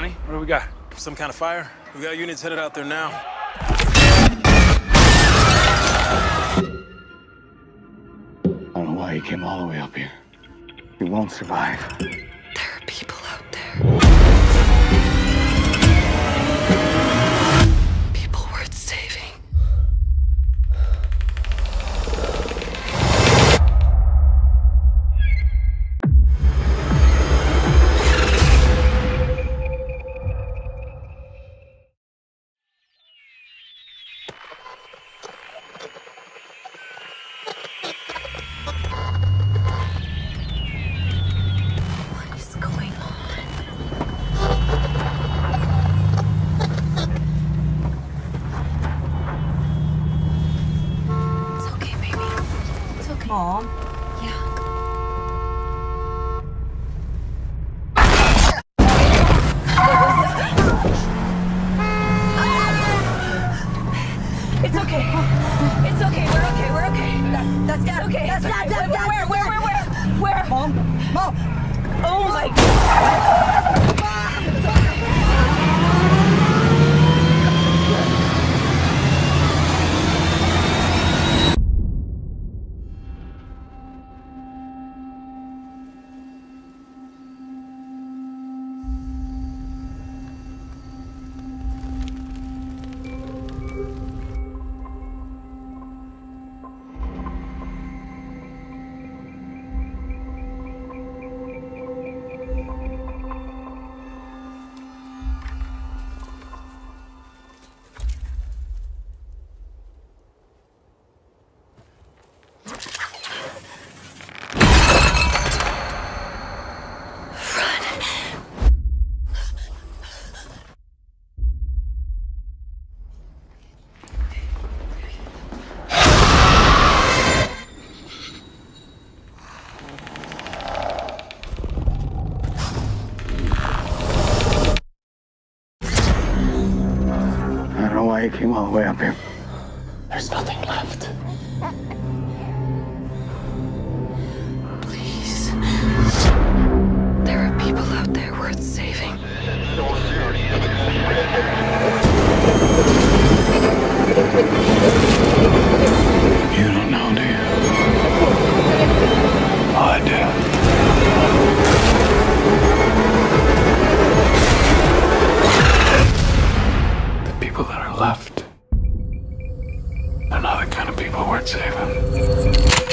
Johnny, what do we got? Some kind of fire? We got units headed out there now. I don't know why he came all the way up here. He won't survive. Mom, Yeah. It's okay. It's okay. We're okay. We're okay. that's Dad. okay. That's It's Dad. okay. Dad. Dad. Where, where, where, where? Where? I came all the way up here. There's nothing left. Lord save him.